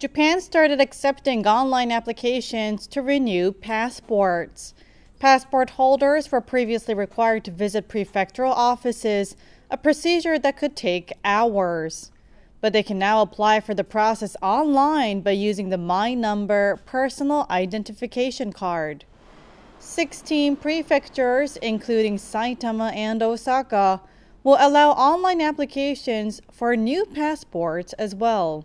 Japan started accepting online applications to renew passports. Passport holders were previously required to visit prefectural offices, a procedure that could take hours. But they can now apply for the process online by using the My Number personal identification card. 16 prefectures, including Saitama and Osaka, will allow online applications for new passports as well.